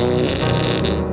Mm-hmm.